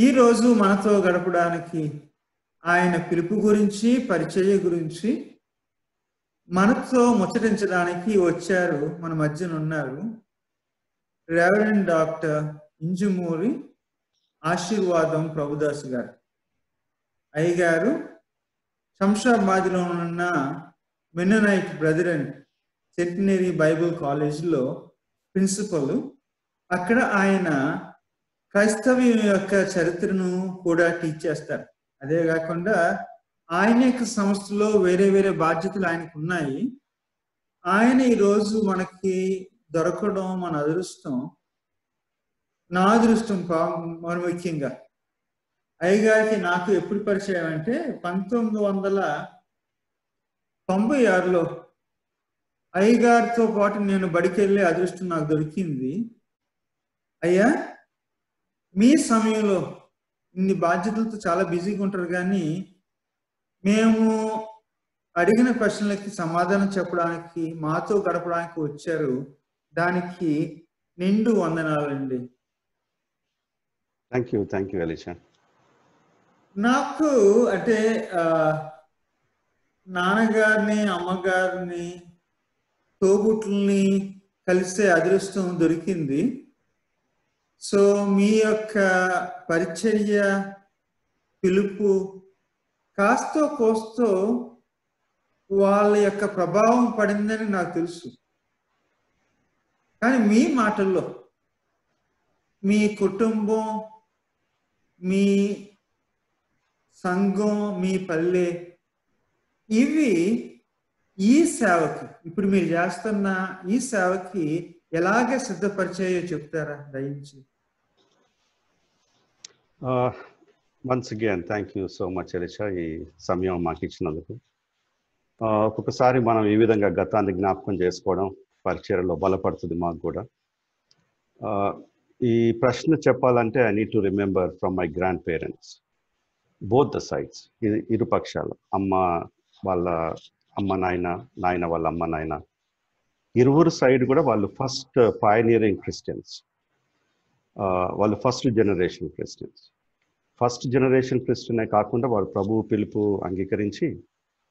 ఈ రోజు మనతో గడపడానికి ఆయన పిలుపు గురించి పరిచయ గురించి మనతో ముచ్చటించడానికి వచ్చారు. మన మధ్యన ఉన్నారు రెవరెండ్ డాక్టర్ ఇంజుమూరి ఆశీర్వాదం ప్రభుదాస్ గారు. అయ్యగారు శంషాబాద్లో ఉన్న Mennonite brother and centenary Bible కాలేజీలో ప్రిన్సిపల్ అక్కడ ఆయన క్రైస్తవ్యం యొక్క చరిత్రను కూడా టీచ్ చేస్తారు. అదే కాకుండా ఆయన యొక్క సంస్థలో వేరే వేరే బాధ్యతలు ఆయనకు ఉన్నాయి. ఆయన ఈరోజు మనకి దొరకడం మన అదృష్టం నా అదృష్టం మన ముఖ్యంగా. అయ్యగారికి నాకు ఎప్పుడు పరిచయం అంటే పంతొమ్మిది వందల తొంభై ఆరులో అయ్యగారితో పాటు నేను బడికెళ్ళే అదృష్టం నాకు దొరికింది. అయ్యా మీ సమయంలో ఇన్ని బాధ్యతలతో చాలా బిజీగా ఉంటారు కానీ మేము అడిగిన ప్రశ్నలకి సమాధానం చెప్పడానికి మాతో గడపడానికి వచ్చారు. దానికి నిండు వందనాలండి. Thank you thank you Alisha నాకు అంటే నాన్నగారిని అమ్మగారిని తోబుట్లని కలిసే అదృష్టం దొరికింది. సో మీ యొక్క పరిచర్య పిలుపు కాస్తో కోస్తో వాళ్ళ యొక్క ప్రభావం పడిందని నాకు తెలుసు. కానీ మీ మాటల్లో మీ కుటుంబం మీ సంఘం మీ పల్లె ఇవి ఈ సేవకి ఇప్పుడు మీరు చేస్తున్న ఈ సేవకి ఎలాగే సిద్ధపరిచాయో చెప్తారా? దయించి. Once again thank you so much Alisha ఈ సమయం మాకు ఇచ్చినందుకు. ఒక్కొక్కసారి మనం ఈ విధంగా గతాన్ని జ్ఞాపకం చేసుకోవడం పరిచయలో బలపడుతుంది మాకు కూడా. ఈ ప్రశ్న చెప్పాలంటే I need to remember from my grand parents both the sides ఇది ఇరు పక్షాలు అమ్మ వాళ్ళ అమ్మ నాయన నాయన వాళ్ళ అమ్మ నాయన ఇరువురు సైడ్ కూడా వాళ్ళు ఫస్ట్ పయనీరింగ్ క్రిస్టియన్స్ వాళ్ళు first generation Christians first generation క్రిస్టియనే కాకుండా వాళ్ళు ప్రభు పిలుపు అంగీకరించి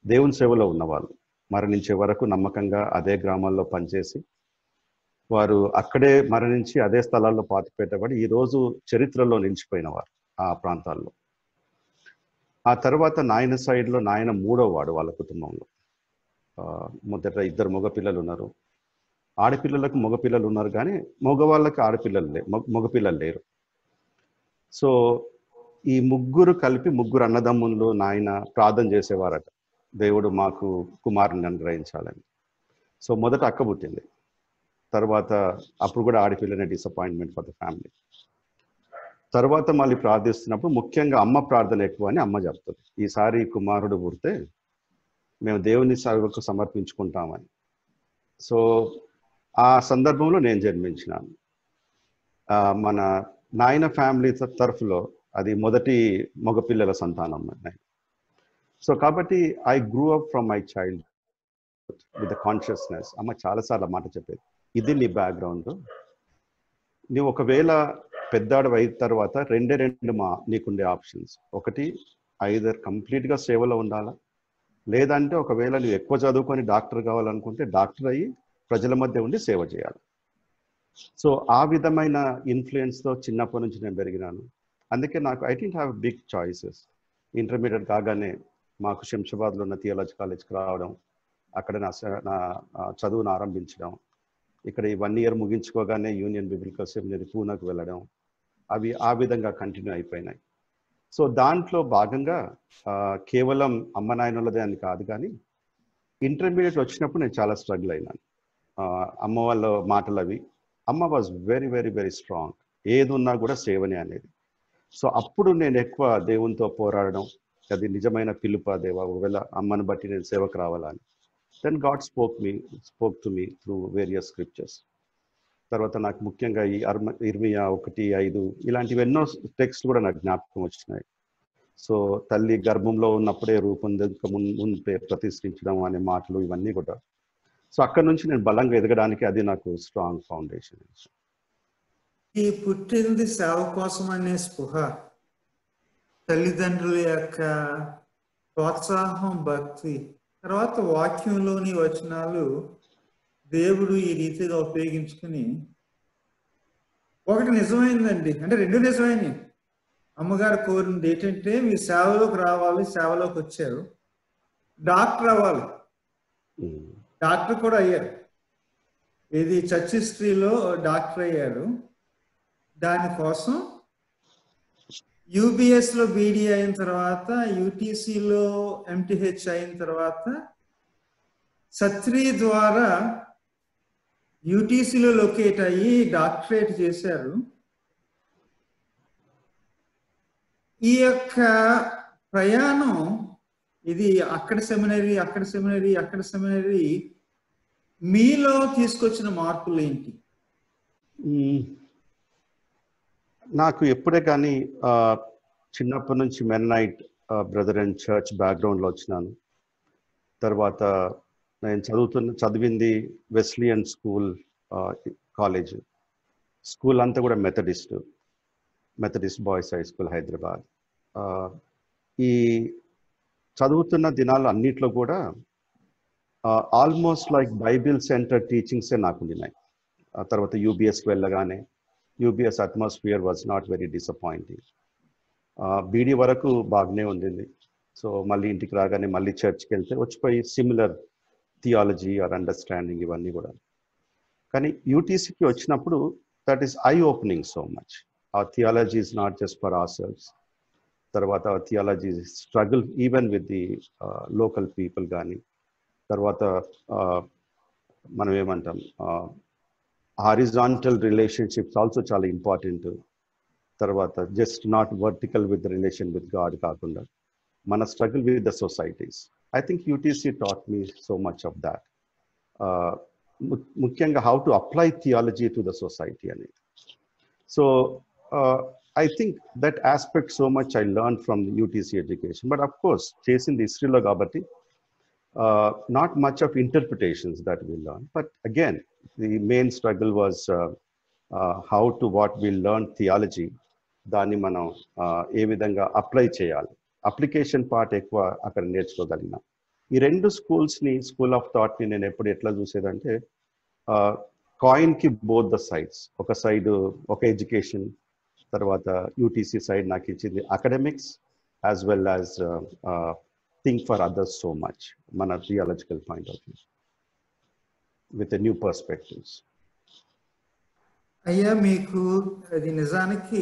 దేవుని సేవలో ఉన్నవాళ్ళు. మరణించే వరకు నమ్మకంగా అదే గ్రామాల్లో పనిచేసి వారు అక్కడే మరణించి అదే స్థలాల్లో పాతిపెట్టబడి ఈరోజు చరిత్రలో నిలిచిపోయిన వారు ఆ ప్రాంతాల్లో. ఆ తర్వాత నాయన సైడ్లో నాయన మూడో వాడు వాళ్ళ కుటుంబంలో. మొదట ఇద్దరు మగపిల్లలు ఉన్నారు. ఆడపిల్లలకు మగపిల్లలు ఉన్నారు కానీ మగవాళ్ళకి ఆడపిల్లలు లే మగపిల్లలు లేరు. సో ఈ ముగ్గురు కలిపి ముగ్గురు అన్నదమ్ములు నాయన ప్రార్థన చేసేవారట. దేవుడు మాకు కుమారుని అనుగ్రహించాలని. సో మొదట అక్క పుట్టింది. తర్వాత అప్పుడు కూడా ఆడపిల్లనే డిసప్పాయింట్మెంట్ ఫర్ ద ఫ్యామిలీ తర్వాత మళ్ళీ ప్రార్థిస్తున్నప్పుడు ముఖ్యంగా అమ్మ ప్రార్థన ఎక్కువ అని అమ్మ చెప్తుంది. ఈసారి కుమారుడు పుడితే మేము దేవుని సేవకు సమర్పించుకుంటామని. సో ఆ సందర్భంలో నేను జన్మించినాను. మన నాయన ఫ్యామిలీ తరఫులో అది మొదటి మగపిల్లల సంతానం సో కాబట్టి I grew up from my child with consciousness. అమ్మ చాలాసార్లు మాట చెప్పేది. ఇది నీ బ్యాక్గ్రౌండ్. నువ్వు ఒకవేళ పెద్దాడు అయిన తర్వాత రెండే రెండు మా నీకుండే ఆప్షన్స్. ఒకటి ఐదర్ కంప్లీట్గా సేవలో ఉండాలా? లేదంటే ఒకవేళ నువ్వు ఎక్కువ చదువుకొని డాక్టర్ కావాలనుకుంటే డాక్టర్ అయ్యి ప్రజల మధ్య ఉండి సేవ చేయాలి. సో ఆ విధమైన ఇన్ఫ్లుయెన్స్తో చిన్నప్పటి నుంచి నేను పెరిగినాను. అందుకే నాకు I didn't have big choices. Intermediate కాగానే మాకు శంషాబాద్లో ఉన్న థియాలజీ కాలేజ్కి రావడం అక్కడ నా నా చదువును ఆరంభించడం ఇక్కడ ఈ వన్ ఇయర్ ముగించుకోగానే యూనియన్ బిబ్లికల్ సెమినరీ పూనాకు వెళ్ళడం అవి ఆ విధంగా కంటిన్యూ అయిపోయినాయి. సో దాంట్లో భాగంగా కేవలం అమ్మ నాయనలదే అని కాదు కానీ ఇంటర్మీడియట్ వచ్చినప్పుడు నేను చాలా స్ట్రగుల్ అయినాను. అమ్మ వాళ్ళ మాటలు అవి అమ్మ was very very very strong ఏది ఉన్నా కూడా సేవనే అనేది. సో అప్పుడు నేను ఎక్కువ దేవునితో పోరాడడం అది నిజమైన పిలుప దేవ ఒకవేళ అమ్మని బట్టి నేను సేవకు రావాలని. Then God spoke me spoke to me through various scriptures తర్వాత నాకు ముఖ్యంగా ఈ అర్మ ఇర్మియా ఒకటి ఐదు ఇలాంటివి ఎన్నో టెక్స్ట్ కూడా నాకు జ్ఞాపకం వచ్చినాయి. సో తల్లి గర్భంలో ఉన్నప్పుడే రూపొందక ముందే ప్రతిష్ఠించడం అనే మాటలు ఇవన్నీ కూడా. సో అక్కడ నుంచి నేను బలంగా ఎదగడానికి అది నాకు స్ట్రాంగ్ ఫౌండేషన్ ఈ పుట్టింది సేవ కోసం అనే స్పృహ తల్లిదండ్రుల యొక్క ప్రోత్సాహం భక్తి తర్వాత వాక్యంలోని వచనాలు దేవుడు ఈ రీతిగా ఉపయోగించుకుని ఒకటి నిజమైందండి. అంటే రెండు నిజమైనవి. అమ్మగారు కోరింది ఏంటంటే మీ సేవలోకి రావాలి సేవలోకి వచ్చారు. డాక్టర్ అవ్వాలి. డాక్టర్ కూడా అయ్యారు. ఇది చర్చ్ హిస్టరీలో డాక్టర్ అయ్యారు. దానికోసం యూబిఎస్లో బీడీ అయిన తర్వాత యూటీసీలో ఎంటీహెచ్ అయిన తర్వాత సత్రి ద్వారా యూటీసీలో లొకేట్ అయ్యి డాక్టరేట్ చేశారు. ఈ యొక్క ప్రయాణం ఇది అక్కడ సెమినరీ అక్కడ సెమినరీ అక్కడ సెమినరీ మీలో తీసుకొచ్చిన మార్పులు ఏంటి? నాకు ఎప్పుడే కానీ చిన్నప్పటి నుంచి మెన్నైట్ బ్రదర్ అండ్ చర్చ్ బ్యాక్గ్రౌండ్లో వచ్చినాను. తర్వాత నేను చదువుతున్న చదివింది వెస్లియన్ స్కూల్ కాలేజ్ స్కూల్ అంతా కూడా Methodist Methodist boys high school Hyderabad ఈ చదువుతున్న దినాలు అన్నిట్లో కూడా ఆల్మోస్ట్ లైక్ బైబిల్ సెంటర్ టీచింగ్సే నాకు ఉన్నాయి ఆ తర్వాత యూబీఎస్కి వెళ్ళగానే UBS atmosphere was not very disappointing BD వరకు బాగానే ఉండింది. సో మళ్ళీ ఇంటికి రాగానే మళ్ళీ చర్చ్కి వెళ్తే వచ్చిపోయి సిమిలర్ థియాలజీ ఆర్ అండర్స్టాండింగ్ ఇవన్నీ కూడా. కానీ యూటీసీకి వచ్చినప్పుడు that is I opening so much ah theology is not just for ourselves తర్వాత theology struggle even with the local people కానీ తర్వాత uh, మనం ఏమంటాం హారిజాంటల్ రిలేషన్షిప్స్ ఆల్సో చాలా ఇంపార్టెంట్ తర్వాత just not vertical with relation with God కాకుండా మన struggle with the societies I think UTC taught me so much of that ముఖ్యంగా how to apply theology to the society అనేది. So I think that aspect so much I learn from UTC education but of course చేసింది హిస్టరీలో కాబట్టి not much of interpretations that we learn but again the main struggle was how to what we learn theology దాన్ని మనం ఏ విధంగా apply చేయాలి. Application part ఎక్కువ అక్కడ నేర్చుకోగలిగినాం. ఈ రెండు స్కూల్స్ని స్కూల్ ఆఫ్ థాట్ని నేను ఎప్పుడు ఎట్లా చూసేదంటే కాయిన్కి బోత్ ద సైడ్స్ ఒక సైడ్ ఒక ఎడ్యుకేషన్ తర్వాత యూటీసీ సైడ్ నాకు ఇచ్చింది academics as well as think for others so much మన theological point of view with new perspectives అయ్యా మీకు అది నిజానికి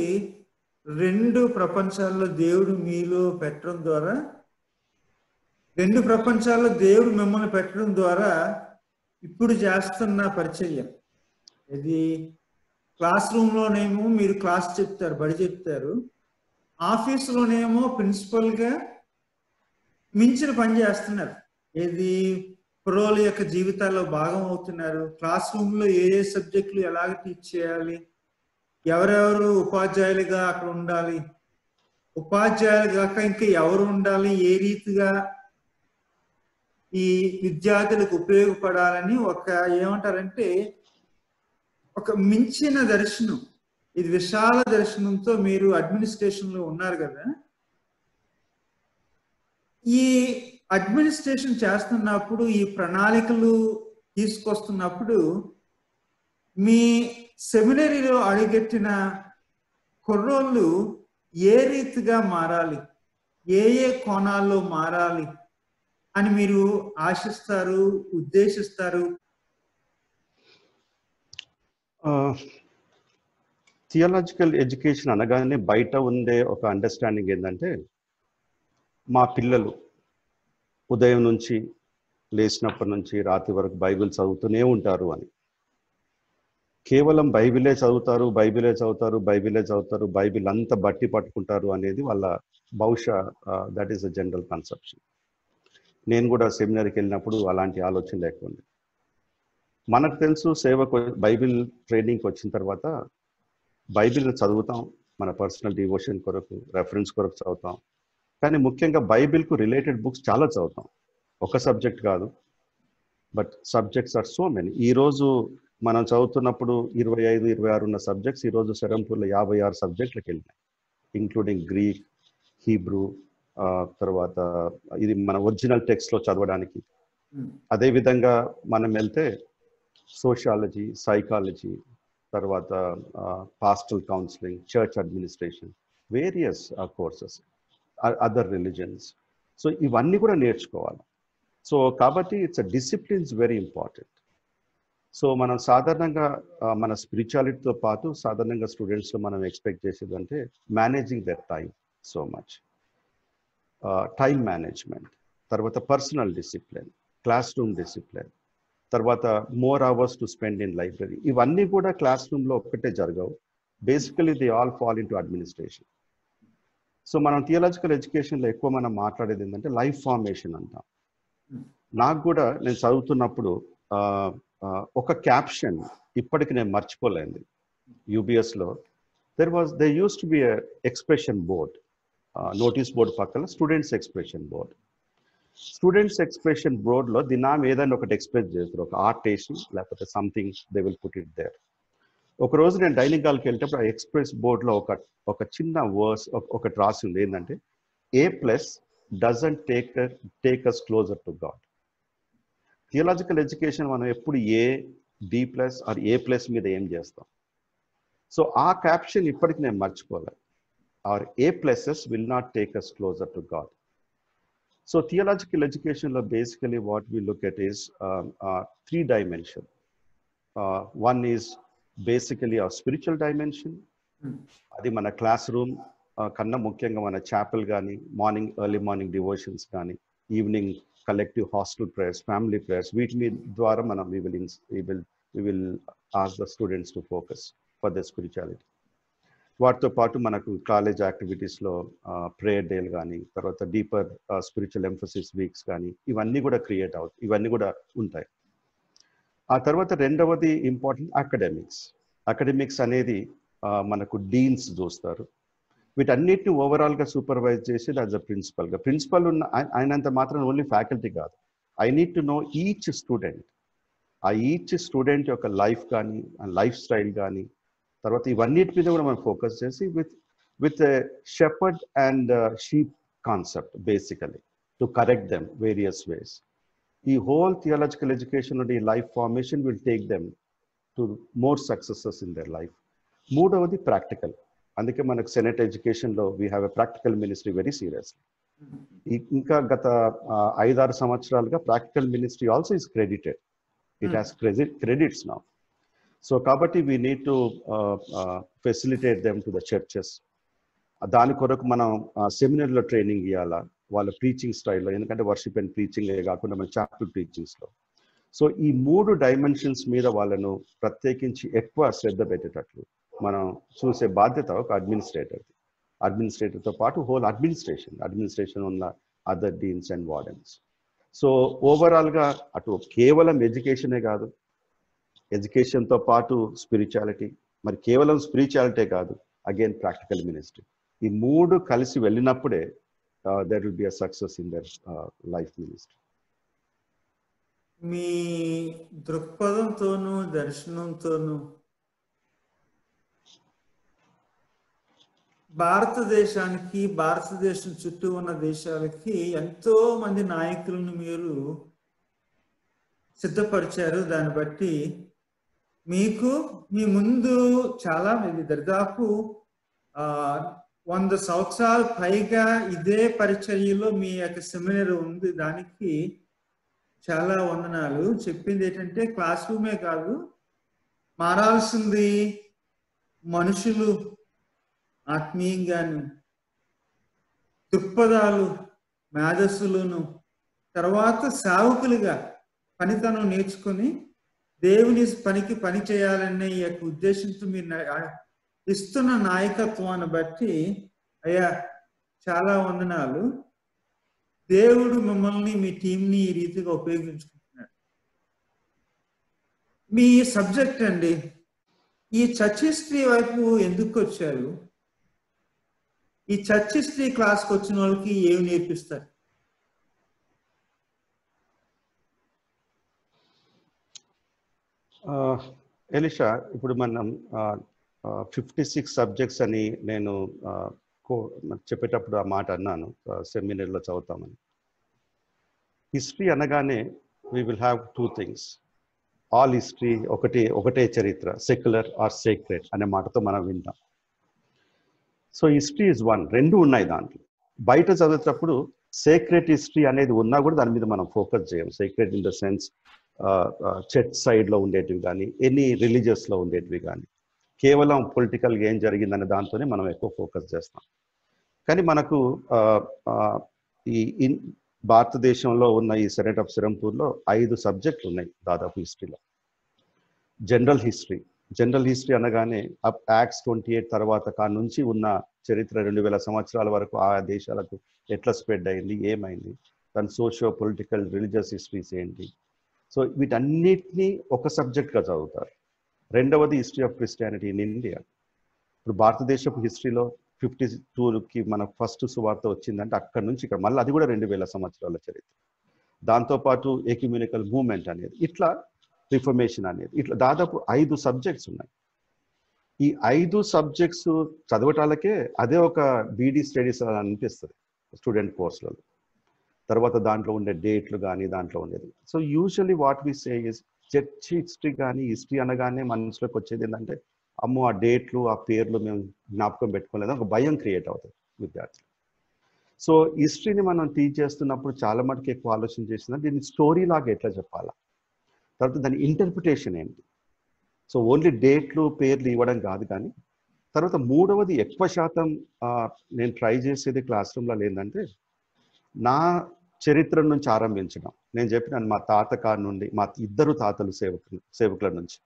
రెండు ప్రపంచాల్లో దేవుడు మీలో పెట్టడం ద్వారా రెండు ప్రపంచాల్లో దేవుడు మిమ్మల్ని పెట్టడం ద్వారా ఇప్పుడు చేస్తున్న పరిచయం ఇది క్లాస్ రూమ్లోనేమో మీరు క్లాస్ చెప్తారు బడి చెప్తారు. ఆఫీస్లోనేమో ప్రిన్సిపల్గా మించిన పని చేస్తున్నారు. ఏది? ప్రోల యొక్క జీవితాల్లో భాగం అవుతున్నారు. క్లాస్ రూమ్లో ఏ ఏ సబ్జెక్టులు ఎలాగ టీచ్ చేయాలి? ఎవరెవరు ఉపాధ్యాయులుగా అక్కడ ఉండాలి? ఉపాధ్యాయులు కాక ఇంకా ఎవరు ఉండాలి? ఏ రీతిగా ఈ విద్యార్థులకు ఉపయోగపడాలని ఒక ఏమంటారంటే ఒక మించిన దర్శనం. ఇది విశాల దర్శనంతో మీరు అడ్మినిస్ట్రేషన్లో ఉన్నారు కదా. ఈ అడ్మినిస్ట్రేషన్ చేస్తున్నప్పుడు ఈ ప్రణాళికలు తీసుకొస్తున్నప్పుడు మీ సెమినరీలో అడుగెట్టిన కుర్రోళ్ళు ఏ రీతిగా మారాలి? ఏ ఏ కోణాల్లో మారాలి? అని మీరు ఆశిస్తారు ఉద్దేశిస్తారు థియాలజికల్ ఎడ్యుకేషన్ అనగానే బయట ఉండే ఒక అండర్స్టాండింగ్ ఏంటంటే మా పిల్లలు ఉదయం నుంచి లేచినప్పటి నుంచి రాత్రి వరకు బైబిల్ చదువుతూనే ఉంటారు అని. కేవలం బైబిలే చదువుతారు బైబిలే చదువుతారు బైబిలే చదువుతారు బైబిల్ అంతా బట్టి పట్టుకుంటారు అనేది వాళ్ళ బహుశా that is a general conception నేను కూడా సెమినార్కి వెళ్ళినప్పుడు అలాంటి ఆలోచన లేకుండా మనకు తెలుసు సేవకు బైబిల్ ట్రైనింగ్కి వచ్చిన తర్వాత బైబిల్ని చదువుతాం మన పర్సనల్ డివోషన్ కొరకు రెఫరెన్స్ కొరకు చదువుతాం. కానీ ముఖ్యంగా బైబిల్కు రిలేటెడ్ బుక్స్ చాలా చదువుతాం. ఒక సబ్జెక్ట్ కాదు. But subjects are so many. ఈరోజు మనం చదువుతున్నప్పుడు ఇరవై ఐదు ఇరవై ఆరు ఉన్న సబ్జెక్ట్స్ ఈరోజు సెరంపూర్లో యాభై ఆరు సబ్జెక్టులకు వెళ్ళినాయి. ఇంక్లూడింగ్ గ్రీక్ హీబ్రూ తర్వాత ఇది మన ఒరిజినల్ టెక్స్ట్లో చదవడానికి. ఉమ్, అదే విధంగా మనం వెళ్తే సోషాలజీ సైకాలజీ తర్వాత pastoral counselling church administration various courses other religions so ఇవన్నీ కూడా నేర్చుకోవాలి. సో కాబట్టి it's a disciplines very important so మనం సాధారణంగా మన స్పిరిచువాలిటీతో పాటు సాధారణంగా స్టూడెంట్స్లో మనం ఎక్స్పెక్ట్ చేసేది అంటే managing their time so much time management తర్వాత personal discipline classroom discipline తర్వాత more hours to spend in library ఇవన్నీ కూడా క్లాస్ రూమ్లో ఒక్కటే జరగవు. Basically they all fall into administration so మనం థియలాజికల్ ఎడ్యుకేషన్లో ఎక్కువ మనం మాట్లాడేది ఏంటంటే లైఫ్ ఫార్మేషన్ అంటాం. నాకు కూడా నేను చదువుతున్నప్పుడు ఒక క్యాప్షన్ ఇప్పటికి నేను మర్చిపోలేంది యూబిఎస్లో there was they use to be expression board notice board పక్కన students expression board students expression బోర్డ్లో దినాం ఏదైనా ఒకటి ఎక్స్ప్రెస్ చేస్తారు. ఒక ఆర్ట్ వేసి లేకపోతే something they will put it there ఒక రోజు నేను డైనింగ్ హాల్కి వెళ్ళేటప్పుడు ఆ ఎక్స్ప్రెస్ బోర్డ్లో ఒక ఒక చిన్న వర్స్ ఒకటి రాసి ఉంది ఏంటంటే A plus doesn't take take us closer to God theological education మనం ఎప్పుడు A D plus or A plus మీద ఏం చేస్తాం? సో ఆ క్యాప్షన్ ఇప్పటికి నేను మర్చిపోలే. Or A pluses will not take us closer to God so theological ఎడ్యుకేషన్లో basically what we look at is three dimension one is basically uh spiritual dimension um, అది మన classroom కన్నా ముఖ్యంగా మన chapel కానీ morning early morning devotions కానీ evening collective hostel prayers family prayers వీటి మీద ద్వారా మనం we will we will we will ask the students to focus for the spirituality వాటితో పాటు మనకు కాలేజ్ యాక్టివిటీస్లో ప్రేయర్ డేలు కానీ తర్వాత డీపర్ స్పిరిచువల్ ఎంఫసిస్ వీక్స్ కానీ ఇవన్నీ కూడా క్రియేట్ అవుతాయి ఇవన్నీ కూడా ఉంటాయి. ఆ తర్వాత రెండవది ఇంపార్టెంట్ అకాడమిక్స్ అకాడమిక్స్ అనేది మనకు డీన్స్ చూస్తారు. వీటన్నిటిని ఓవరాల్గా సూపర్వైజ్ చేసేది యాజ్ అ ప్రిన్సిపల్గా ప్రిన్సిపల్ ఉన్న ఆయనంత మాత్రం ఓన్లీ ఫ్యాకల్టీ కాదు. I need to know each student ah each student యొక్క లైఫ్ కానీ లైఫ్ స్టైల్ కానీ తర్వాత ఇవన్నిటి మీద కూడా మనం ఫోకస్ చేసి with with shepherd and sheep concept basically to correct them various ways ఈ హోల్ థియాలజికల్ ఎడ్యుకేషన్ నుండి life formation will take them to more successes in their life మూడవది ప్రాక్టికల్ అందుకే మనకు సెనెట్ ఎడ్యుకేషన్లో we have a practical ministry very seriously ఇంకా గత ఐదారు సంవత్సరాలుగా practical ministry also is credited it has credits now so కాబట్టి we need to facilitate them to the churches దాని కొరకు మనం సెమినర్లో ట్రైనింగ్ ఇవ్వాలా వాళ్ళ ప్రీచింగ్ స్టైల్లో ఎందుకంటే వర్షిప్ అండ్ ప్రీచింగ్ కాకుండా మన చాప్టర్ ప్రీచింగ్స్లో సో ఈ మూడు డైమెన్షన్స్ మీద వాళ్ళను ప్రత్యేకించి ఎక్కువ శ్రద్ధ పెట్టేటట్లు మనం చూసే బాధ్యత ఒక అడ్మినిస్ట్రేటర్ది అడ్మినిస్ట్రేటర్తో పాటు హోల్ అడ్మినిస్ట్రేషన్ అడ్మినిస్ట్రేషన్ ఉన్న other deans and wardens so ఓవరాల్గా అటు కేవలం ఎడ్యుకేషనే కాదు ఎడ్యుకేషన్తో పాటు స్పిరిచువాలిటీ మరి కేవలం స్పిరిచువాలిటీ కాదు అగైన్ ప్రాక్టికల్ మినిస్ట్రీ. ఈ మూడు కలిసి వెళ్ళినప్పుడే there will be a success in their life ministry మీ దృక్పథంతోనూ దర్శనంతోనూ భారతదేశానికి భారతదేశం చుట్టూ ఉన్న దేశాలకి ఎంతో మంది నాయకులను మీరు సిద్ధపరిచారు. దాన్ని బట్టి మీకు మీ ముందు చాలా ఇది దరిదాపు వంద సంవత్సరాల పైగా ఇదే పరిచర్యలో మీ యొక్క సెమినర్ ఉంది. దానికి చాలా వందనాలు. చెప్పింది ఏంటంటే క్లాస్ రూమే కాదు మారాల్సింది మనుషులు ఆత్మీయంగాను దృక్పథాలు మేధస్సులను తర్వాత సావుకులుగా పనితనం నేర్చుకొని దేవుని పనికి పని చేయాలనే ఈ యొక్క ఉద్దేశంతో మీరు ఇస్తున్న నాయకత్వాన్ని బట్టి అయ్యా చాలా వందనాలు. దేవుడు మిమ్మల్ని మీ టీంని ఈ రీతిగా ఉపయోగించుకుంటున్నాడు. మీ సబ్జెక్ట్ అండి ఈ చర్చ్ హిస్టరీ వైపు ఎందుకు వచ్చారు? ఈ చర్చ్ హిస్టరీ క్లాస్కి వచ్చిన వాళ్ళకి ఏమి నేర్పిస్తారు? ఎలిషా ఇప్పుడు మనం ఫిఫ్టీ సిక్స్ సబ్జెక్ట్స్ అని నేను కో- చెప్పేటప్పుడు ఆ మాట అన్నాను సెమినర్లో చదువుతామని. హిస్టరీ అనగానే we will have two things all history ఒకటి ఒకటే చరిత్ర సెక్యులర్ ఆర్ సేక్రెట్ అనే మాటతో మనం వింటాం. సో హిస్టరీ ఇస్ వన్ రెండు ఉన్నాయి దాంట్లో. బయట చదివేటప్పుడు సేక్రెట్ హిస్టరీ అనేది ఉన్నా కూడా దాని మీద మనం ఫోకస్ చేయం. Sacred in the sense church సైడ్లో ఉండేటివి కానీ ఎనీ రిలీజియస్లో ఉండేటివి కానీ కేవలం పొలిటికల్గా ఏం జరిగిందనే దాంతోనే మనం ఎక్కువ ఫోకస్ చేస్తాం. కానీ మనకు ఈ ఇన్ భారతదేశంలో ఉన్న ఈ సెనెట్ ఆఫ్ సిరంపూర్లో ఐదు సబ్జెక్టులు ఉన్నాయి దాదాపు హిస్టరీలో జనరల్ హిస్టరీ జనరల్ హిస్టరీ అనగానే అప్ యాక్ట్స్ ట్వంటీ ఎయిట్ తర్వాత కా నుంచి ఉన్న చరిత్ర రెండు వేల సంవత్సరాల వరకు ఆ దేశాలకు ఎట్లా స్ప్రెడ్ అయింది ఏమైంది దాని సోషియో పొలిటికల్ రిలీజియస్ హిస్టరీస్ ఏంటి సో వీటన్నిటినీ ఒక సబ్జెక్ట్గా చదువుతారు. రెండవది history of Christianity in India. ఇప్పుడు భారతదేశపు హిస్టరీలో ఫిఫ్టీ టూకి మన ఫస్ట్ సువార్త వచ్చిందంటే అక్కడి నుంచి ఇక్కడ మళ్ళీ అది కూడా రెండు వేల సంవత్సరాల చరిత్ర. దాంతోపాటు ఎక్యుమ్యూనికల్ మూవ్మెంట్ అనేది ఇట్లా రిఫర్మేషన్ అనేది ఇట్లా దాదాపు ఐదు సబ్జెక్ట్స్ ఉన్నాయి. ఈ ఐదు సబ్జెక్ట్స్ చదవటాలకే అదే ఒక బీడీ స్టడీస్ అనిపిస్తుంది స్టూడెంట్ కోర్సులలో. తర్వాత దాంట్లో ఉండే డేట్లు కానీ దాంట్లో ఉండేది. So usually what we say is church history కానీ హిస్టరీ అనగానే మనసులోకి వచ్చేది ఏంటంటే అమ్మో ఆ డేట్లు ఆ పేర్లు మేము జ్ఞాపకం పెట్టుకోలేదు. ఒక భయం క్రియేట్ అవుతుంది విద్యార్థులు. సో హిస్టరీని మనం టీచ్ చేస్తున్నప్పుడు చాలా మటుకు ఎక్కువ ఆలోచన చేసిందంటే దీన్ని స్టోరీ లాగా ఎట్లా చెప్పాలా? తర్వాత దాని ఇంటర్ప్రిటేషన్ ఏంటి? సో ఓన్లీ డేట్లు పేర్లు ఇవ్వడం కాదు కానీ తర్వాత మూడవది ఎక్కువ శాతం నేను ట్రై చేసేది క్లాస్ రూమ్లో ఏంటంటే నా చరిత్ర నుంచి ఆరంభించడం. నేను చెప్పినాను మా తాత కాడి నుండి మా ఇద్దరు తాతలు సేవకులు సేవకుల నుంచి.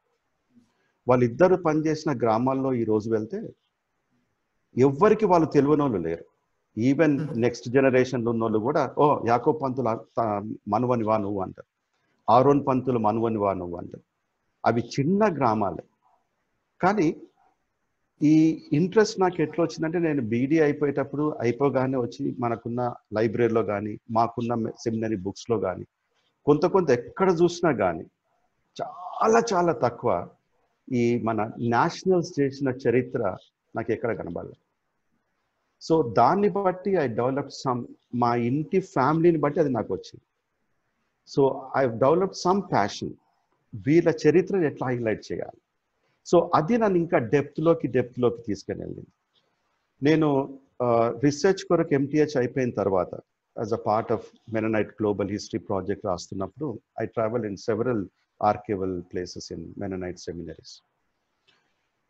వాళ్ళిద్దరు పనిచేసిన గ్రామాల్లో ఈ రోజు వెళ్తే ఎవ్వరికి వాళ్ళు తెలియని వాళ్ళు లేరు. ఈవెన్ నెక్స్ట్ జనరేషన్లో ఉన్న వాళ్ళు కూడా ఓ యాకో పంతులు మనువని వా నువ్వు అంటారు. ఆరోన్ పంతులు మనువని వా నువ్వు అంటారు. అవి చిన్న గ్రామాలే. కానీ ఈ ఇంట్రెస్ట్ నాకు ఎట్లా వచ్చిందంటే నేను బీడీ అయిపోయేటప్పుడు అయిపోగానే వచ్చి మనకున్న లైబ్రరీలో కానీ మాకున్న సెమినరీ బుక్స్లో కానీ కొంత కొంత ఎక్కడ చూసినా కానీ చాలా చాలా తక్కువ ఈ మన నేషనల్స్ చేసిన చరిత్ర నాకు ఎక్కడ కనబడలేదు సో దాన్ని బట్టి ఐ డెవలప్ సమ్ మా ఇంటి ఫ్యామిలీని బట్టి అది నాకు వచ్చింది. So I develop some passion వీళ్ళ చరిత్రను ఎట్లా హైలైట్ చేయాలి? సో అది నన్ను ఇంకా డెప్త్లోకి డెప్త్లోకి తీసుకుని వెళ్ళింది నేను రీసెర్చ్ కొరకు ఎంటీహెచ్ అయిపోయిన తర్వాత as a part of Mennonite global history project రాస్తున్నప్పుడు I travel in several archival places in Mennonite seminaries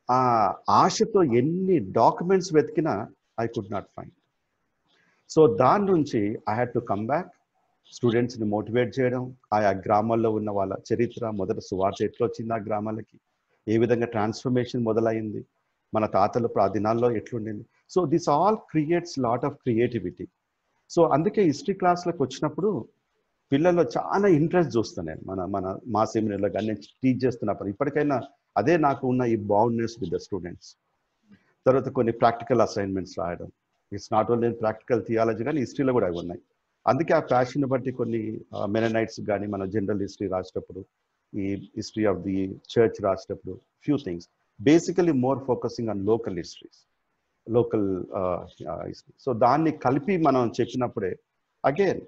ఆ ఆశతో ఎన్ని డాక్యుమెంట్స్ వెతికినా I could not find so దాని నుంచి I had to come back స్టూడెంట్స్ని మోటివేట్ చేయడం ఆయా గ్రామాల్లో ఉన్న వాళ్ళ చరిత్ర మొదట సువార్త ఎట్లా వచ్చింది ఆ గ్రామాలకి. ఏ విధంగా ట్రాన్స్ఫర్మేషన్ మొదలైంది మన తాతలు ఆ దినాల్లో ఎట్లుండింది. So this all creates lot of creativity so అందుకే హిస్టరీ క్లాస్లకు వచ్చినప్పుడు పిల్లల్లో చాలా ఇంట్రెస్ట్ చూస్తాను నేను. మన మన మా సెమినార్లో కానీ నేను టీచ్ చేస్తున్నప్పుడు. ఇప్పటికైనా అదే నాకు ఉన్న ఈ బౌండ్నెస్ విత్ ద స్టూడెంట్స్ తర్వాత కొన్ని ప్రాక్టికల్ అసైన్మెంట్స్ రాయడం. It's not only practical theology కానీ హిస్టరీలో కూడా అవి ఉన్నాయి. అందుకే ఆ ప్యాషన్ బట్టి కొన్ని మెననైట్స్ కానీ మన జనరల్ హిస్టరీ రాసేటప్పుడు ఈ హిస్టరీ ఆఫ్ ది చర్చ్ రాసేటప్పుడు few things basically more focusing on local histories local history so దాన్ని కలిపి మనం చెప్పినప్పుడే అగైన్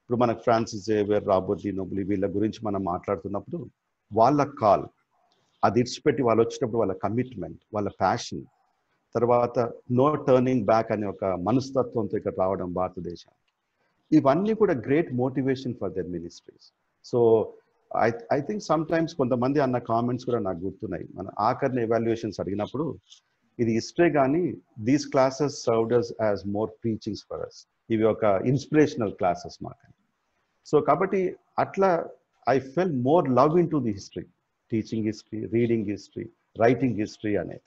ఇప్పుడు మనకు Francis Xavier Robert de Nobili వీళ్ళ గురించి మనం మాట్లాడుతున్నప్పుడు వాళ్ళ కాల్ అది ఇడిచిపెట్టి వాళ్ళు వచ్చినప్పుడు వాళ్ళ కమిట్మెంట్ వాళ్ళ ప్యాషన్ తర్వాత నో టర్నింగ్ బ్యాక్ అనే ఒక మనస్తత్వంతో ఇక్కడ రావడం భారతదేశం. ఇవన్నీ కూడా great motivation for their ministries so I I think sometimes కొంతమంది అన్న కామెంట్స్ కూడా నాకు గుర్తున్నాయి. మన ఆఖరిని ఎవాల్యుయేషన్స్ అడిగినప్పుడు ఇది హిస్టరీ కానీ these classes served us as more teachings for us ఇవి ఒక ఇన్స్పిరేషనల్ క్లాసెస్ మాకు సో కాబట్టి అట్లా I fell more love into the history teaching history reading history writing history అనేది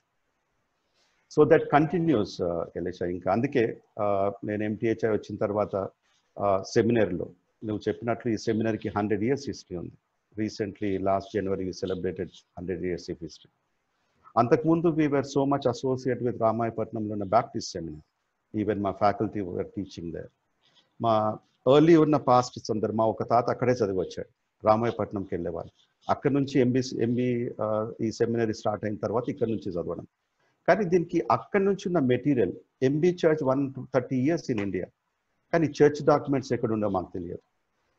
సో దట్ కంటిన్యూస్ కలేష ఇంకా అందుకే uh, నేను ఎంటీహెచ్ఐ వచ్చిన తర్వాత uh, సెమినార్లో నువ్వు చెప్పినట్లు ఈ సెమినార్కి హండ్రెడ్ ఇయర్స్ హిస్టరీ ఉంది. Recently last January celebrated hundred years of history అంతకుముందు we were so much associate with రామాయపట్నంలో ఉన్న బ్యాప్టిస్ట్ సెమినార్ ఈవెన్ మా ఫ్యాకల్టీ వర్ టీచింగ్ దర్ మా ఎర్లీ ఉన్న పాస్ట్ అందరు మా ఒక తాత అక్కడే చదివి వచ్చాడు రామాయపట్నంకి వెళ్ళేవాళ్ళు. అక్కడ నుంచి ఎంబీ ఎంబీ ఈ సెమినరీ స్టార్ట్ అయిన తర్వాత ఇక్కడ నుంచి చదవడం. కానీ దీనికి అక్కడి నుంచి ఉన్న material MB church one thirty years in India కానీ చర్చ్ డాక్యుమెంట్స్ ఎక్కడ ఉండో మాకు తెలియదు.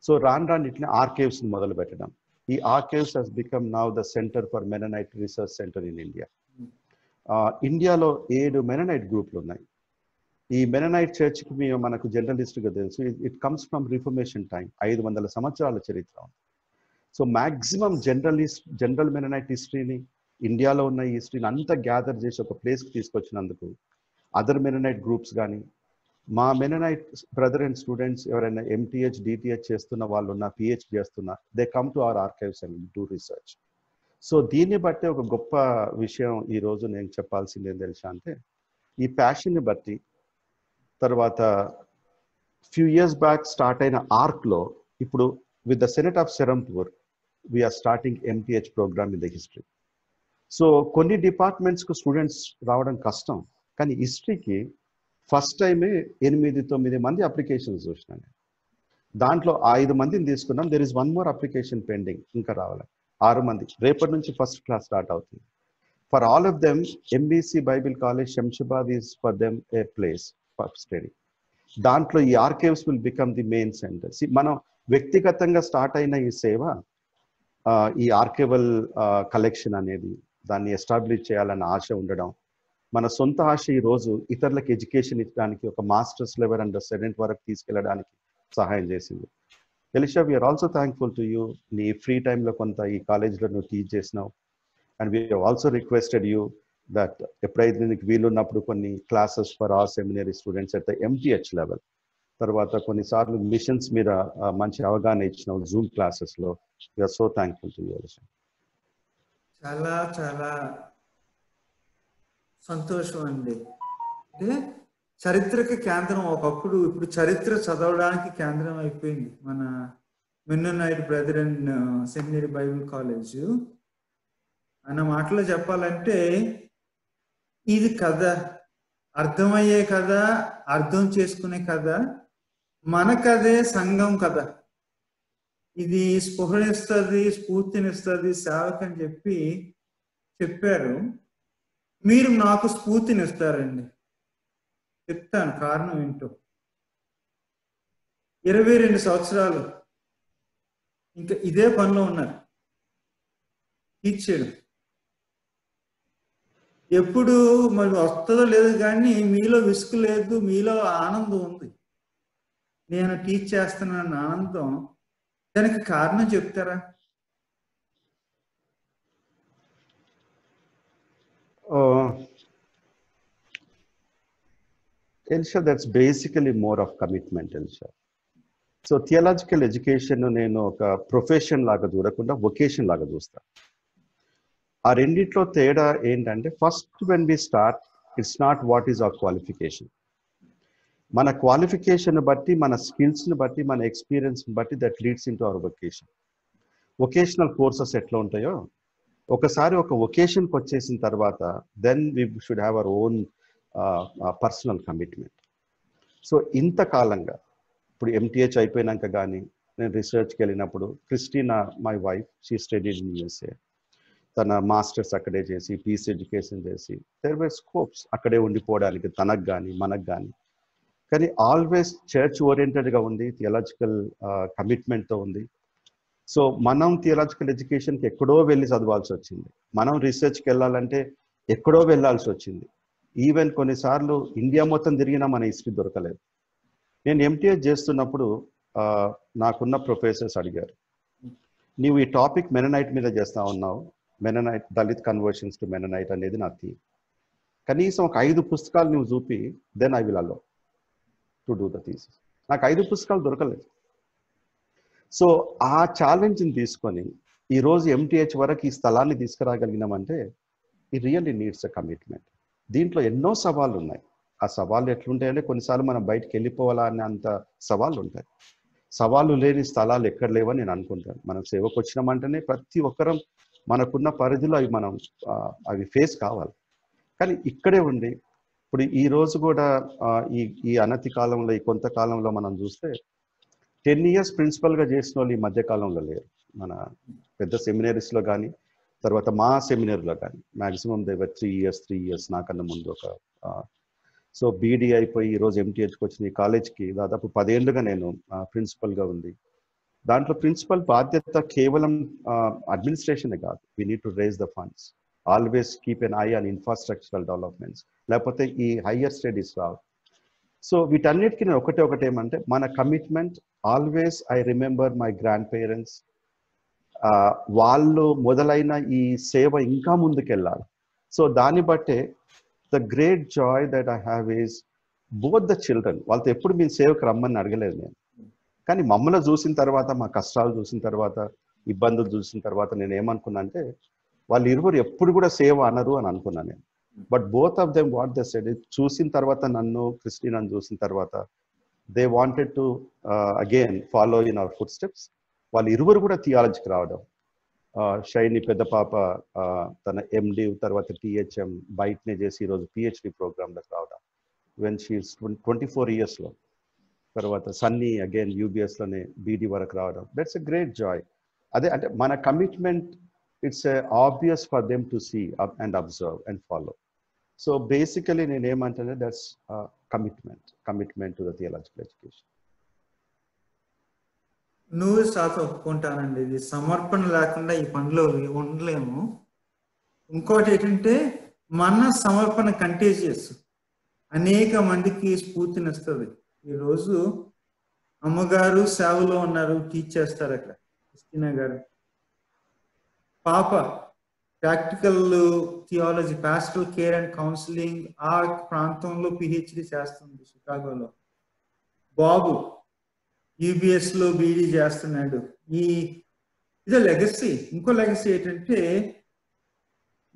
సో రాను రాను ఇట్లా ఆర్కేవ్స్ మొదలు పెట్టడం ఈ archives has become now the centre for Mennonite research centre in India ఇండియాలో ఏడు మెననైట్ గ్రూపులు ఉన్నాయి. ఈ మెననైట్ చర్చ్కి మేము మనకు జర్నలిస్ట్గా తెలుసు. It comes from reformation time ఐదు వందల సంవత్సరాల చరిత్ర ఉంది. So maximum generalist general Mennonite హిస్టరీని ఇండియాలో ఉన్న హిస్టరీని అంతా గ్యాదర్ చేసి ఒక ప్లేస్కి తీసుకొచ్చినందుకు అదర్ మెననైట్ గ్రూప్స్ కానీ మా మెననైట్ బ్రదర్ అండ్ స్టూడెంట్స్ ఎవరైనా ఎంటీహెచ్ డిటిహెచ్ చేస్తున్న వాళ్ళు ఉన్న పిహెచ్ చేస్తున్న they come to our archives and do research so దీన్ని బట్టి ఒక గొప్ప విషయం ఈ రోజు నేను చెప్పాల్సింది ఏం తెలుసా అంటే ఈ ప్యాషన్ని బట్టి తర్వాత ఫ్యూ ఇయర్స్ బ్యాక్ స్టార్ట్ అయిన ఆర్క్లో ఇప్పుడు with the Senate of Serampore we are starting MTh programme in the history so కొన్ని డిపార్ట్మెంట్స్కు స్టూడెంట్స్ రావడం కష్టం కానీ హిస్టరీకి ఫస్ట్ టైమే ఎనిమిది తొమ్మిది మంది అప్లికేషన్స్ చూసినాను. దాంట్లో ఐదు మందిని తీసుకున్నాం. There is one more application pending ఇంకా రావాలి? ఆరు మంది. రేపటి నుంచి ఫస్ట్ క్లాస్ స్టార్ట్ అవుతుంది. For all of them MBC Bible college Shamshabad is for them a place for study దాంట్లో ఈ archives will become the main centre మనం వ్యక్తిగతంగా స్టార్ట్ అయిన ఈ సేవ ఈ ఆర్కేవల్ కలెక్షన్ అనేది దాన్ని ఎస్టాబ్లిష్ చేయాలన్న ఆశ ఉండడం మన సొంత ఆశ ఈ రోజు ఇతరులకు ఎడ్యుకేషన్ ఇచ్చడానికి ఒక మాస్టర్స్ లెవెల్ అండ్ సెవెంత్ వరకు తీసుకెళ్ళడానికి సహాయం చేసింది. Elisha we are also thankful to you నీ ఫ్రీ టైంలో కొంత ఈ కాలేజ్లో నువ్వు టీచ్ చేసినావు. And we also requested you that ఎప్పుడైతే నీకు వీలున్నప్పుడు కొన్ని classes for uh seminary students అయితే ఎంటీహెచ్ లెవెల్ తర్వాత కొన్నిసార్లు మిషన్స్ మీద మంచి అవగాహన ఇచ్చినావు జూమ్ క్లాసెస్లో you are so thankful to you Elisha. చాలా చాలా సంతోషం అండి అంటే చరిత్రకి కేంద్రం ఒకప్పుడు ఇప్పుడు చరిత్ర చదవడానికి కేంద్రం అయిపోయింది. మన Minnanaidu brother and seminary Bible college. అన్న మాటలో చెప్పాలంటే ఇది కథ. అర్థమయ్యే కథ అర్థం చేసుకునే కథ మన కథే సంఘం కథ. ఇది స్పృహనిస్తుంది స్ఫూర్తినిస్తుంది సేవకని అని చెప్పి చెప్పారు. మీరు నాకు స్ఫూర్తినిస్తారండి. చెప్తాను కారణం ఏంటో. ఇరవై రెండు సంవత్సరాలు ఇంకా ఇదే పనిలో ఉన్నారు. తీర్చాడు ఎప్పుడు మరి వస్తుందో లేదు కానీ మీలో విసుగు లేదు మీలో ఆనందం ఉంది. నేను టీచ్ చేస్తున్నాను ఆనందం. దానికి కారణం చెప్తారా? Elisha that's basically more of commitment Elisha so theological education నేను ఒక ప్రొఫెషన్ లాగా చూడకుండా వొకేషన్ లాగా చూస్తాను ఆ రెండిట్లో తేడా ఏంటంటే first when we start it's not what is our qualification మన క్వాలిఫికేషన్ బట్టి మన స్కిల్స్ని బట్టి మన ఎక్స్పీరియన్స్ని బట్టి that leads into our vocation vocational courses ఎట్లా ఉంటాయో ఒకసారి ఒక వొకేషన్కి వచ్చేసిన తర్వాత then we should have our own personal commitment so ఇంతకాలంగా ఇప్పుడు ఎంటీహెచ్ అయిపోయినాక కానీ నేను రీసెర్చ్కి వెళ్ళినప్పుడు Christina my wife she study in USA తన మాస్టర్స్ అక్కడే చేసి పీస్ ఎడ్యుకేషన్ చేసి దెర్ వేర్ స్కోప్స్ అక్కడే ఉండిపోవడానికి తనకు కానీ మనకు కానీ కానీ ఆల్వేస్ చర్చ్ ఓరియంటెడ్గా ఉంది థియలాజికల్ కమిట్మెంట్తో ఉంది. సో మనం థియలాజికల్ ఎడ్యుకేషన్కి ఎక్కడో వెళ్ళి చదవాల్సి వచ్చింది. మనం రీసెర్చ్కి వెళ్ళాలంటే ఎక్కడో వెళ్ళాల్సి వచ్చింది. ఈవెన్ కొన్నిసార్లు ఇండియా మొత్తం తిరిగినా మన హిస్టరీ దొరకలేదు. నేను ఎంటీఎస్ చేస్తున్నప్పుడు నాకున్న ప్రొఫెసర్స్ అడిగారు. నీవు ఈ టాపిక్ మెననైట్ మీద చేస్తా ఉన్నావు. Mennonite Dalit conversions to Mennonite అనేది నా థీమ్ కనీసం ఒక ఐదు పుస్తకాలు నువ్వు చూపి then I will allow to do the thesis నాకు ఐదు పుస్తకాలు దొరకలేదు. సో ఆ ఛాలెంజ్ని తీసుకొని ఈరోజు ఎంటీహెచ్ వరకు ఈ స్థలాన్ని తీసుకురాగలిగినామంటే ఈ రియల్లీ నీడ్స్ అ కమిట్మెంట్ దీంట్లో ఎన్నో సవాళ్ళు ఉన్నాయి ఆ సవాళ్ళు ఎట్లుంటాయంటే కొన్నిసార్లు మనం బయటకు వెళ్ళిపోవాలా అనే అంత సవాళ్ళు ఉంటాయి సవాళ్ళు లేని స్థలాలు ఎక్కడ లేవని నేను అనుకుంటాను. మనం సేవకు వచ్చినామంటేనే ప్రతి ఒక్కరం మనకున్న పరిధిలో అవి మనం అవి ఫేస్ కావాలి. కానీ ఇక్కడే ఉండి ఇప్పుడు ఈ రోజు కూడా ఈ ఈ అనతి కాలంలో ఈ కొంతకాలంలో మనం చూస్తే టెన్ ఇయర్స్ ప్రిన్సిపల్గా చేసిన వాళ్ళు ఈ మధ్యకాలంలో లేరు. మన పెద్ద సెమినరీస్లో కానీ తర్వాత మా సెమినార్లో కానీ maximum they were three years three years నాకన్నా ముందు ఒక సో బీడీ అయిపోయి ఈరోజు ఎంటీహెచ్కి వచ్చిన ఈ కాలేజ్కి దాదాపు పదేళ్ళుగా నేను ప్రిన్సిపల్గా ఉంది దాంట్లో ప్రిన్సిపల్ బాధ్యత కేవలం అడ్మినిస్ట్రేషన్ కాదు. We need to raise the funds always keep an eye on infrastructural developments లేకపోతే ఈ హయ్యర్ స్టడీస్ రావు. సో వీటన్నిటికీ నేను ఒకటే ఒకటి ఏమంటే మన commitment always I remember my grandparents వాళ్ళు మొదలైన ఈ సేవ ఇంకా ముందుకెళ్ళాలి. సో దాన్ని బట్టే the great joy that I have is both the children వాళ్ళతో ఎప్పుడు మీ సేవకు రమ్మని అడగలేదు నేను. కానీ మమ్మల్ని చూసిన తర్వాత మా కష్టాలు చూసిన తర్వాత ఇబ్బందులు చూసిన తర్వాత నేను ఏమనుకున్నా అంటే వాళ్ళు ఇరువురు ఎప్పుడు కూడా సేవ అనరు అని అనుకున్నాను నేను. But both of them what the said చూసిన తర్వాత నన్ను క్రిస్టినాను చూసిన తర్వాత they wanted to again follow in our footsteps వాళ్ళు ఇరువురు కూడా థియాలజీకి రావడం. షైని పెద్ద పాప తన ఎండి తర్వాత టిహెచ్ఎం బయటనే చేసి ఈరోజు పిహెచ్డి ప్రోగ్రామ్లోకి రావడం. వెన్ షీస్ ట్వంటీ ఫోర్ ఇయర్స్లో తర్వాత సన్నీ అగైన్ యూబిఎస్లోనే బీడీ వరకు రావడం. దట్స్ ఎ గ్రేట్ జాయ్ అదే అంటే మన commitment it's obvious for them to see and observe and follow so basically నేను ఏమంటానే that's commitment commitment to the theological education నువ్వు శాతం ఒప్పుకుంటానండి. ఇది సమర్పణ లేకుండా ఈ పనిలో ఉండలేము. ఇంకోటి ఏంటంటే మన సమర్పణ కంటేజియస్ అనేక మందికి స్ఫూర్తినిస్తుంది ఈరోజు అమ్మగారు సేవలో ఉన్నారు టీచ్ చేస్తారు అక్కడ. కృష్ణ గారు. పాప practical theology pastoral care and counselling ఆ ప్రాంతంలో పిహెచ్డి చేస్తుంది షికాగోలో బాబు యూబిఎస్లో బీడీ చేస్తున్నాడు. ఈ ఇదే లెగసీ. ఇంకో లెగసీ ఏంటంటే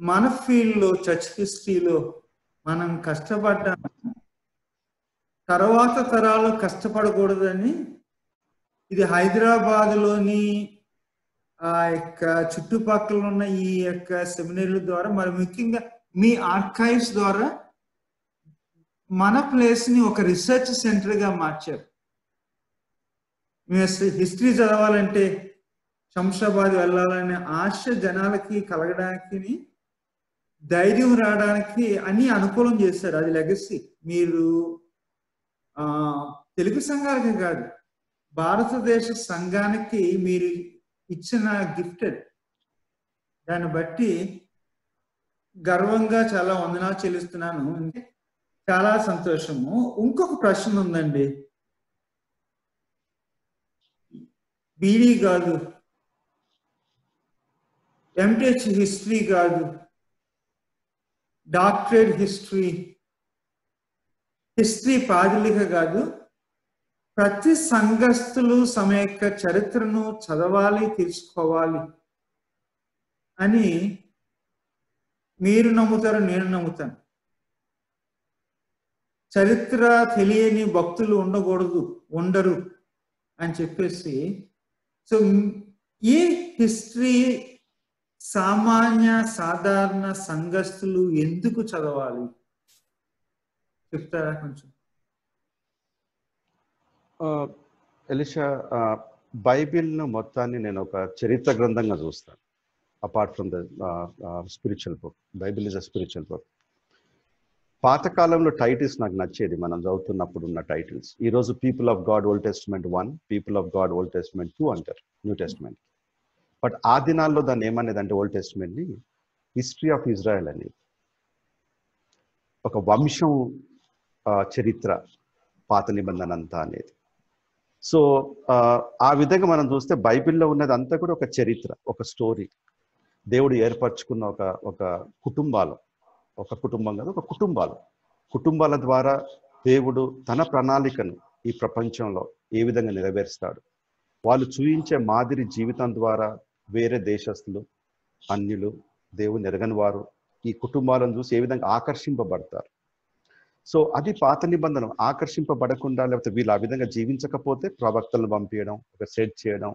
మన ఫీల్డ్లో చర్చ్ హిస్టరీలో మనం కష్టపడ్డా. తర్వాత తరాలు కష్టపడకూడదని ఇది హైదరాబాద్లోని ఆ యొక్క చుట్టుపక్కల ఉన్న ఈ యొక్క సెమినరీల ద్వారా మరి ముఖ్యంగా మీ ఆర్కైవ్స్ ద్వారా మన ప్లేస్ని ఒక రీసెర్చ్ సెంటర్గా మార్చారు హిస్టరీ చదవాలంటే శంషాబాద్ వెళ్ళాలనే ఆశ జనాలకి కలగడానికి ధైర్యం రావడానికి అన్ని అనుకూలం చేశారు. అది లెగసీ. మీరు ఆ తెలుగు సంఘాలకి కాదు భారతదేశ సంఘానికి మీరు ఇచ్చిన గిఫ్టెడ్ దాన్ని బట్టి గర్వంగా చాలా వందనాలు చెల్లిస్తున్నాను. చాలా సంతోషము. ఇంకొక ప్రశ్న ఉందండి. బీడీ కాదు. ఎంటెచ్ హిస్టరీ కాదు. డాక్టరేట్ హిస్టరీ హిస్టరీ పాదిలిక కాదు. ప్రతి సంఘస్థులు తమ యొక్క చరిత్రను చదవాలి తెలుసుకోవాలి అని మీరు నమ్ముతారు నేను నమ్ముతాను. చరిత్ర తెలియని భక్తులు ఉండకూడదు ఉండరు అని చెప్పేసి. సో ఈ హిస్టరీ సామాన్య సాధారణ సంఘస్థులు ఎందుకు చదవాలి? చెప్తారా కొంచెం? ఎలిషా బైబిల్ను మొత్తాన్ని నేను ఒక చరిత్ర గ్రంథంగా చూస్తాను. Apart from the spiritual book Bible is a spiritual book పాతకాలంలో టైటిల్స్ నాకు నచ్చేది మనం చదువుతున్నప్పుడు ఉన్న టైటిల్స్. ఈరోజు people of God Old Testament one people of God Old Testament two అంటారు న్యూ టెస్ట్మెంట్ బట్ ఆ దినాల్లో దాన్ని ఏమనేది అంటే ఓల్డ్ టెస్ట్మెంట్ని హిస్టరీ ఆఫ్ ఇజ్రాయెల్ అనేది. ఒక వంశం చరిత్ర పాత నిబంధన అంతా అనేది. సో ఆ విధంగా మనం చూస్తే బైబిల్లో ఉన్నది అంతా కూడా ఒక చరిత్ర ఒక స్టోరీ. దేవుడు ఏర్పరచుకున్న ఒక ఒక కుటుంబాలు. ఒక కుటుంబం కాదు ఒక కుటుంబాలు. కుటుంబాల ద్వారా దేవుడు తన ప్రణాళికను ఈ ప్రపంచంలో ఏ విధంగా నెరవేరుస్తాడు? వాళ్ళు చూయించే మాదిరి జీవితం ద్వారా వేరే దేశస్తులు అన్యులు దేవుని ఎరగని వారు ఈ కుటుంబాలను చూసి ఏ విధంగా ఆకర్షింపబడతారు? సో అది పాత నిబంధన ఆకర్షింపబడకుండా లేకపోతే వీళ్ళు ఆ విధంగా జీవించకపోతే ప్రవక్తలను పంపించడం ఒక సెట్ చేయడం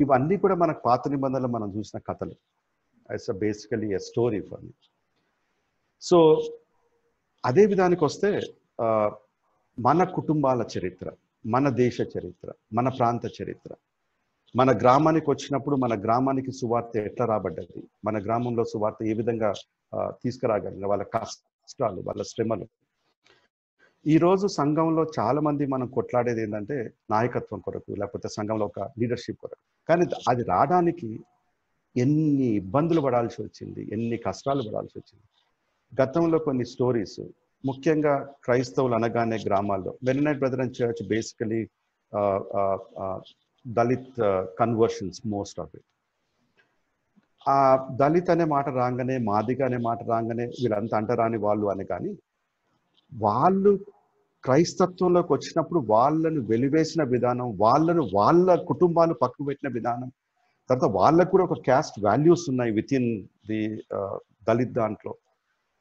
ఇవన్నీ కూడా మనకు పాత నిబంధనలు మనం చూసిన కథలు. It's basically a story for me so అదే విధానికి వస్తే మన కుటుంబాల చరిత్ర మన దేశ చరిత్ర మన ప్రాంత చరిత్ర. మన గ్రామానికి వచ్చినప్పుడు మన గ్రామానికి సువార్త ఎట్లా రాబడ్డది? మన గ్రామంలో సువార్త ఏ విధంగా తీసుకురాగలిగిన వాళ్ళ కష్టాలు వాళ్ళ శ్రమలు. ఈరోజు సంఘంలో చాలా మంది మనం కొట్లాడేది ఏంటంటే నాయకత్వం కొరకు లేకపోతే సంఘంలో ఒక లీడర్షిప్ కొరకు. కానీ అది రావడానికి ఎన్ని ఇబ్బందులు పడాల్సి వచ్చింది ఎన్ని కష్టాలు పడాల్సి వచ్చింది. గతంలో కొన్ని స్టోరీస్ ముఖ్యంగా క్రైస్తవులు అనగానే గ్రామాల్లో Mennonite brother and church basically Dalit conversions most of it ఆ దళిత్ అనే మాట రాగానే మాదిగా అనే మాట రాగానే వీళ్ళంతా అంటరాని వాళ్ళు అని కానీ వాళ్ళు క్రైస్తత్వంలోకి వచ్చినప్పుడు వాళ్ళను వెలివేసిన విధానం వాళ్ళను వాళ్ళ కుటుంబాలు పక్కకు పెట్టిన విధానం తర్వాత వాళ్ళకు కూడా ఒక క్యాస్ట్ వాల్యూస్ ఉన్నాయి విత్ ఇన్ ది దళిత్ దాంట్లో.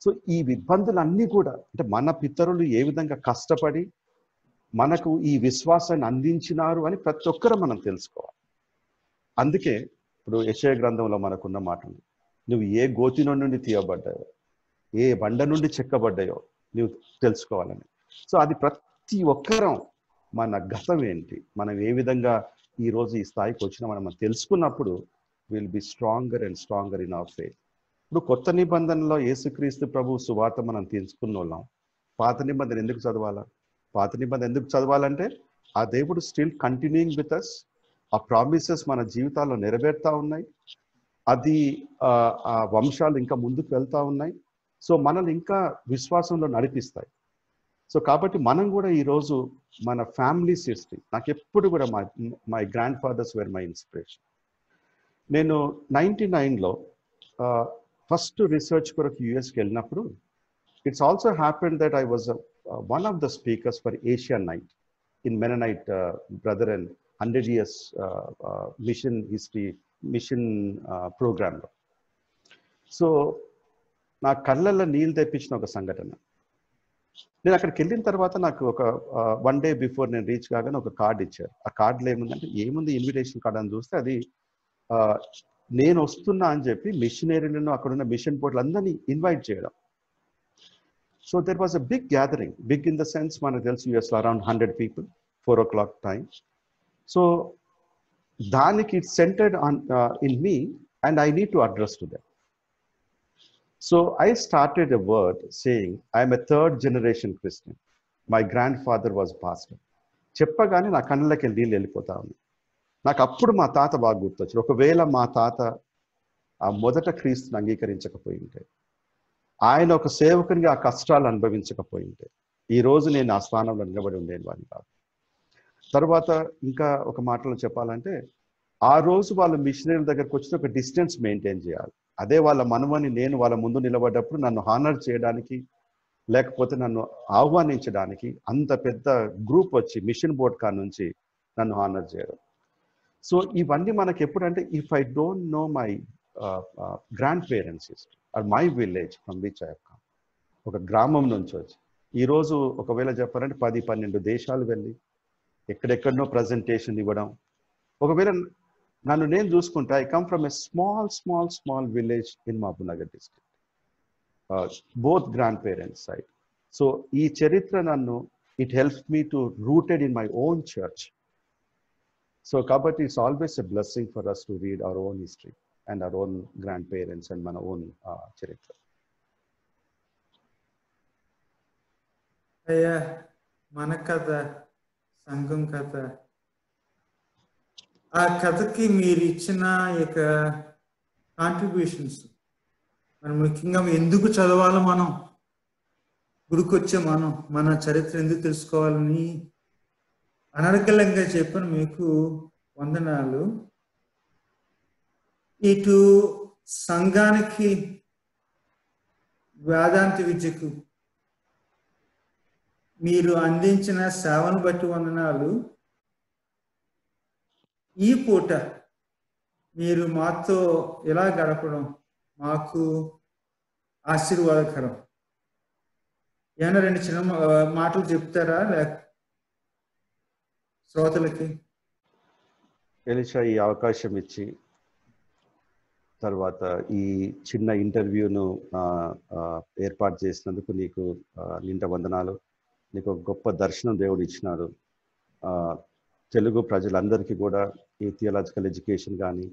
సో ఈ ఇబ్బందులు అన్నీ కూడా అంటే మన పితరులు ఏ విధంగా కష్టపడి మనకు ఈ విశ్వాసాన్ని అందించినారు అని ప్రతి ఒక్కరూ మనం తెలుసుకోవాలి. అందుకే ఇప్పుడు యశయ గ్రంథంలో మనకున్న మాట ఉంది నువ్వు ఏ గోతిన నుండి తీయబడ్డాయో ఏ బండ నుండి చెక్కబడ్డాయో నువ్వు తెలుసుకోవాలని. సో అది ప్రతి ఒక్కరం మన గతం ఏంటి? మనం ఏ విధంగా ఈ రోజు ఈ స్థాయికి వచ్చినా మనం తెలుసుకున్నప్పుడు will be stronger and stronger in of faith ఇప్పుడు కొత్త నిబంధనలో యేసుక్రీస్తు ప్రభు సువార్త మనం తెలుసుకున్న వాళ్ళం పాత నిబంధన ఎందుకు చదవాలా? పాత నిబంధన ఎందుకు చదవాలంటే ఆ దేవుడు స్టిల్ కంటిన్యూయింగ్ విత్ అస్ ఆ ప్రామిసెస్ మన జీవితాల్లో నెరవేరుతా ఉన్నాయి. అది ఆ వంశాలు ఇంకా ముందుకు వెళ్తా ఉన్నాయి. సో మనల్ని ఇంకా విశ్వాసంలో నడిపిస్తాయి. సో కాబట్టి మనం కూడా ఈరోజు మన ఫ్యామిలీస్ హిస్టరీ నాకు ఎప్పుడు కూడా my my grandfathers were my inspiration నేను నైంటీ నైన్లో ఫస్ట్ రీసెర్చ్ కొరకు యుఎస్కి వెళ్ళినప్పుడు it's also happen that I was one of the speakers for Asia night in Mennonite brother and hundred years mission history mission ప్రోగ్రాంలో so నా కళ్ళల్లో నీళ్ళు తెప్పించిన ఒక సంఘటన. నేను అక్కడికి వెళ్ళిన తర్వాత నాకు ఒక వన్ డే బిఫోర్ నేను రీచ్ కాగానే ఒక కార్డ్ ఇచ్చారు. ఆ కార్డులో ఏముందంటే ఏముంది ఇన్విటేషన్ కార్డ్ అని చూస్తే అది నేను వస్తున్నా అని చెప్పి మిషనరీలను అక్కడ ఉన్న మిషన్ పోర్ట్లు అందరినీ ఇన్వైట్ చేయడం. So there was a big gathering big in the sense మనకు తెలుసు యూఎస్లో around hundred people four o'clock time so దానికి it centered on in me and I need to address to that So I started a word saying, I'm a third generation Christian. My grandfather was pastor. చెప్పగానే నా కళ్ళకి నీళ్ళు వెళ్ళిపోతా ఉంది నాకు అప్పుడు మా తాత బాగా గుర్తొచ్చారు ఒకవేళ మా తాత ఆ మొదట క్రీస్తుని అంగీకరించకపోయి ఉంటే ఆయన ఒక సేవకునిగా ఆ కష్టాలు అనుభవించకపోయి ఉంటే ఈ రోజు నేను ఆ స్థానంలో నిలబడి ఉండేది వాడిని కాదు తర్వాత ఇంకా ఒక మాటలో చెప్పాలంటే ఆ రోజు వాళ్ళు మిషనరీల దగ్గరకు వచ్చిన ఒక డిస్టెన్స్ మెయింటైన్ చేయాలి అదే వాళ్ళ మనవని నేను వాళ్ళ ముందు నిలబడ్డప్పుడు నన్ను హానర్ చేయడానికి లేకపోతే నన్ను ఆహ్వానించడానికి అంత పెద్ద గ్రూప్ వచ్చి మిషన్ బోర్డ్ కా నుంచి నన్ను హానర్ చేయడం. సో ఇవన్నీ మనకి ఎప్పుడంటే if I don't know my grandparents history or my village from which I come ఒక గ్రామం నుంచి వచ్చి. ఈరోజు ఒకవేళ చెప్పాలంటే పది పన్నెండు దేశాలు వెళ్ళి ఎక్కడెక్కడనో ప్రజెంటేషన్ ఇవ్వడం. ఒకవేళ నన్ను నేను చూసుకుంటే I come from a small small small village in Mahabubnagar district both grandparents side so ఈ చరిత్ర నన్ను it helps me to rooted in my own church so కాబట్టి it's always a blessing for us to read our own history and our own grandparents and మన own చరిత్ర. అయ్యా మన కథ సంఘం కథ ఆ కథకి మీరు ఇచ్చిన యొక్క కాంట్రిబ్యూషన్స్ మనం ముఖ్యంగా ఎందుకు చదవాలి మనం? గుడికొచ్చే మనం మన చరిత్ర ఎందుకు తెలుసుకోవాలని అనర్గలంగా చెప్పిన మీకు వందనాలు. ఇటు సంఘానికి వేదాంత విద్యకు మీరు అందించిన సేవను బట్టి వందనాలు. ఈ పూట మీరు మాతో ఎలా గడపడం మాకు ఆశీర్వాదకరం. ఏమైనా రెండు చిన్న మాటలు చెప్తారా? లేక శ్రోతలకి. ఎలిషా ఈ అవకాశం ఇచ్చి తర్వాత ఈ చిన్న ఇంటర్వ్యూను ఏర్పాటు చేసినందుకు నీకు నింట వందనాలు. నీకు ఒక గొప్ప దర్శనం దేవుడు ఇచ్చినాడు. తెలుగు ప్రజలందరికీ కూడా ఈ థియలాజికల్ ఎడ్యుకేషన్ కానీ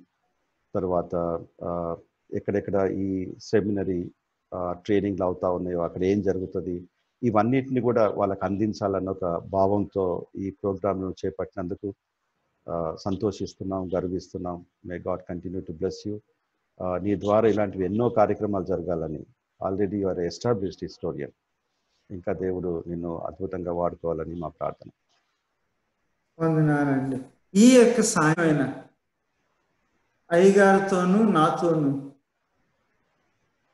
తర్వాత ఎక్కడెక్కడ ఈ సెమినరీ ట్రైనింగ్లు అవుతా ఉన్నాయో అక్కడ ఏం జరుగుతుంది ఇవన్నిటిని కూడా వాళ్ళకి అందించాలన్న ఒక భావంతో ఈ ప్రోగ్రామ్ను చేపట్టినందుకు సంతోషిస్తున్నాం గర్విస్తున్నాం. May God continue to bless you నీ ద్వారా ఇలాంటివి ఎన్నో కార్యక్రమాలు జరగాలని. ఆల్రెడీ యువర్ ఎస్టాబ్లిష్డ్ హిస్టోరియన్ ఇంకా దేవుడు నిన్ను అద్భుతంగా వాడుకోవాలని మా ప్రార్థన. వందనాలండి ఈ యొక్క సాయమైన అయ్యగారితోనూ నాతోనూ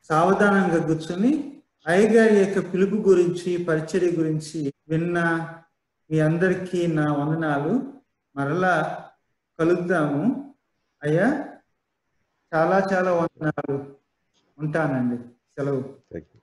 సావధానంగా కూర్చొని అయ్యగారి యొక్క పిలుపు గురించి పరిచర్య గురించి విన్న మీ అందరికీ నా వందనాలు. మరలా కలుద్దాము. అయ్యా చాలా చాలా వందనాలు. ఉంటానండి. సెలవు. Thank you